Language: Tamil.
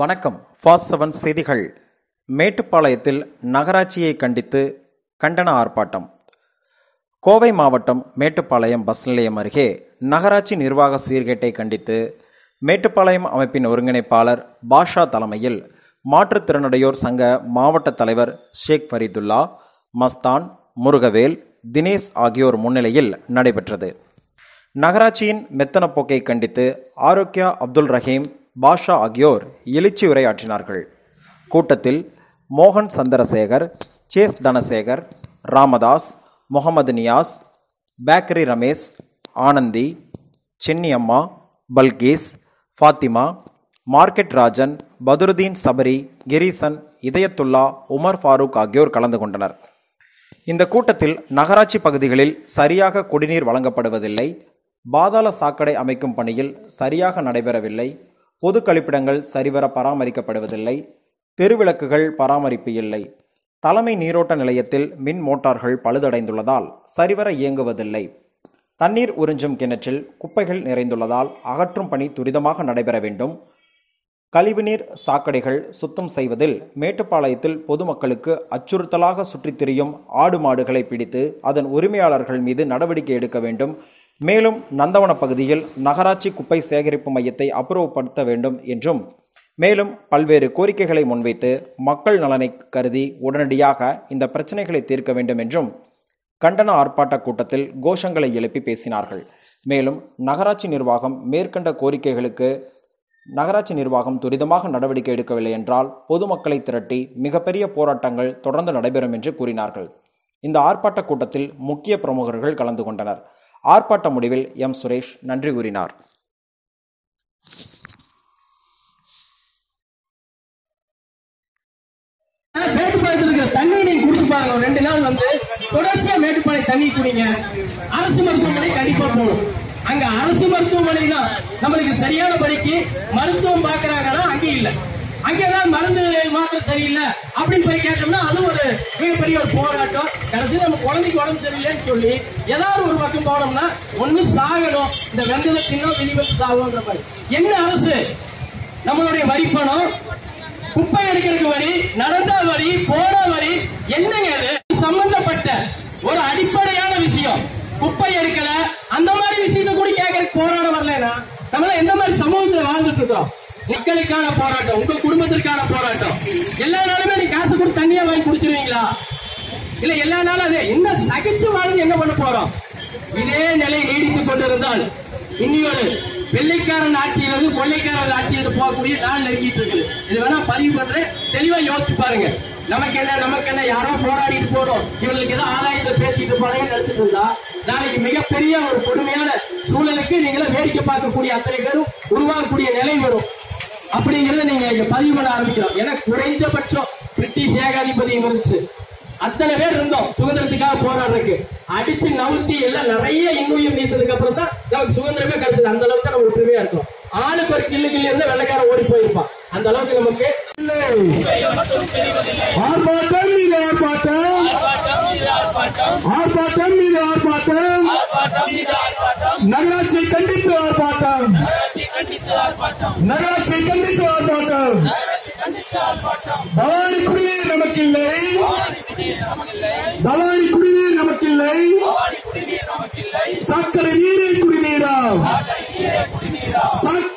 வணக்கம். ஃபாஸ்ட் செவன் செய்திகள். மேட்டுப்பாளையத்தில் நகராட்சியை கண்டித்து கண்டன ஆர்ப்பாட்டம். கோவை மாவட்டம் மேட்டுப்பாளையம் பஸ் நிலையம் அருகே நகராட்சி நிர்வாக சீர்கேட்டை கண்டித்து மேட்டுப்பாளையம் அமைப்பின் ஒருங்கிணைப்பாளர் பாஷா தலைமையில் மாற்றுத்திறனுடையோர் சங்க மாவட்ட தலைவர் ஷேக் ஃபரீதுல்லா மஸ்தான் முருகவேல் தினேஷ் ஆகியோர் முன்னிலையில் நடைபெற்றது. நகராட்சியின் மெத்தனப்போக்கை கண்டித்து ஆரோக்கியா அப்துல் ரஹீம் பாஷா ஆகியோர் எழுச்சி உரையாற்றினார்கள். கூட்டத்தில் மோகன் சந்திரசேகர் சேஸ் தனசேகர் ராமதாஸ் முகமது நியாஸ் பேக்கரி ரமேஷ் ஆனந்தி சென்னியம்மா பல்கேஸ் ஃபாத்திமா மார்க்கெட் ராஜன் பதுருதீன் சபரி கிரீசன் இதயத்துல்லா உமர் ஃபாரூக் ஆகியோர் கலந்து கொண்டனர். இந்த கூட்டத்தில் நகராட்சி பகுதிகளில் சரியாக குடிநீர் வழங்கப்படுவதில்லை. பாதாள சாக்கடை அமைக்கும் பணியில் சரியாக நடைபெறவில்லை. பொது கழிப்பிடங்கள் சரிவர பராமரிக்கப்படுவதில்லை தெருவிளக்குகள் பராமரிப்பு இல்லை. தலைமை நீரோட்ட நிலையத்தில் மின் மோட்டார்கள் பழுதடைந்துள்ளதால் சரிவர இயங்குவதில்லை. தண்ணீர் உறிஞ்சும் கிணற்றில் குப்பைகள் நிறைந்துள்ளதால் அகற்றும் பணி துரிதமாக நடைபெற வேண்டும். கழிவுநீர் சாக்கடைகள் சுத்தம் செய்வதில் மேட்டுப்பாளையத்தில் பொதுமக்களுக்கு அச்சுறுத்தலாக சுற்றித் திரியும் ஆடு மாடுகளை பிடித்து அதன் உரிமையாளர்கள் மீது நடவடிக்கை எடுக்க வேண்டும். மேலும் நந்தவன பகுதியில் நகராட்சி குப்பை சேகரிப்பு மையத்தை அப்புறப்படுத்த வேண்டும் என்றும் மேலும் பல்வேறு கோரிக்கைகளை முன்வைத்து மக்கள் நலனை கருதி உடனடியாக இந்த பிரச்சனைகளை தீர்க்க வேண்டும் என்றும் கண்டன ஆர்ப்பாட்ட கூட்டத்தில் கோஷங்களை எழுப்பி பேசினார்கள். மேலும் நகராட்சி நிர்வாகம் மேற்கண்ட கோரிக்கைகளுக்கு நகராட்சி நிர்வாகம் துரிதமாக நடவடிக்கை எடுக்கவில்லை என்றால் பொதுமக்களை திரட்டி மிகப்பெரிய போராட்டங்கள் தொடர்ந்து நடைபெறும் என்று கூறினார்கள். இந்த ஆர்ப்பாட்ட கூட்டத்தில் முக்கிய பிரமுகர்கள் கலந்து கொண்டனர். ஆர்ப்பாட்ட முடிவில் எம். சுரேஷ் நன்றி கூறினார். மேட்டுப்பாளையத்தில் இருக்கிற தண்ணி நீங்க குடிச்சு ஒரு ரெண்டு நாள் வந்து தொடர்ச்சியா மேட்டுப்பாளையம் தண்ணி குடிங்க. அரசு மருத்துவமனை கண்டிப்பா போகணும் அங்க அரசு மருத்துவமனை நம்மளுக்கு சரியான படிக்கு மருத்துவம் பாக்குறாங்கன்னா அங்க இல்ல. அங்கேதான் மருந்து மாத்திரம் சரியில்லை அப்படின்னு போய் கேட்டோம்னா அது ஒரு மிகப்பெரிய ஒரு போராட்டம். கடைசி நம்ம குழந்தைக்கு உடம்பு சரியில்லைன்னு சொல்லி ஏதாவது ஒரு பக்கம் போனோம்னா ஒண்ணு சாகணும். இந்த வெந்தல தின்னும் வெளிவந்து சாகுன்ற மாதிரி. என்ன அரசு? நம்மளுடைய வரி பணம் குப்பை எடுக்கிறதுக்கு வரி நடந்தா வரி போன வரி என்னங்க அது? சம்பந்தப்பட்ட ஒரு அடிப்படையான விஷயம். குப்பை எடுக்கல அந்த மாதிரி விஷயத்தை கூட கேட்கறதுக்கு போராட வரலன்னா நம்ம எந்த மாதிரி சமூகத்துல வாழ்ந்துட்டு இருக்கிறோம் மக்களுக்கான போராட்டம் உங்க குடும்பத்திற்கான போராட்டம். எல்லா நாளுமே நீ காசு கொடுத்து தண்ணியா வாங்கி குடிச்சிருவீங்களா? இல்ல எல்லா நாளும் அதே. என்ன சகிச்சு வாழ்ந்து என்ன பண்ண போறோம்? இதே நிலை நீடித்துக் கொண்டிருந்தால் இன்னியொரு வெள்ளைக்காரன் ஆட்சியிலிருந்து கொள்ளைக்காரன் ஆட்சியிலிருந்து போகக்கூடிய நாள் நெருங்கிட்டு இருக்குது. இது வேணா பதிவு பண்றேன். தெளிவா யோசிச்சு பாருங்க. நமக்கு என்ன நமக்கு என்ன யாரோ போராடிட்டு போறோம் இவங்களுக்கு ஏதோ ஆதாயத்தை பேசிட்டு போறாங்க நினைச்சிட்டு இருந்தா நாளைக்கு மிகப்பெரிய ஒரு கொடுமையான சூழலுக்கு நீங்கள வேடிக்கை பார்க்கக்கூடிய அத்தனை பேரும் உருவாகக்கூடிய நிலை வரும். அப்படிங்கறத நீங்க இங்க பதிவு பண்ண ஆரம்பிக்கிறோம். ஏன்னா குறைஞ்சபட்சம் பிரிட்டிஷ் ஏகாதிபதியம் இருந்துச்சு. அத்தனை பேர் இருந்தோம். சுதந்திரத்துக்காக போராடுறதுக்கு. அடிச்சு நவுத்தி எல்லாம் நிறைய இன்னுயிர் நீத்ததுக்கு அப்புறம் தான் நமக்கு சுதந்திரமே கிடைச்சது. அந்த அளவுக்கு நம்ம ஒற்றுமையா இருக்கோம். ஆளுக்கு ஒரு கிள்ளு கிள்ளி இருந்தா வெள்ளக்காரன் ஓடி போயிருப்பான். அந்த அளவுக்கு நமக்கு ஆர்ப்பாட்டம் மீது ஆர்ப்பாட்டம். ஆர்ப்பாட்டம் மீது ஆர்ப்பாட்டம். நகராட்சியை கண்டித்து ஆர்ப்பாட்டம். நகராட்சி கண்டித்து ஆர்ப்பாட்டம். பவானி குடிநீர் நமக்கு இல்லை பவானி குடிநீர் நமக்கு இல்லை சாக்கடை நீரே குடிநீரா? சாக்கடை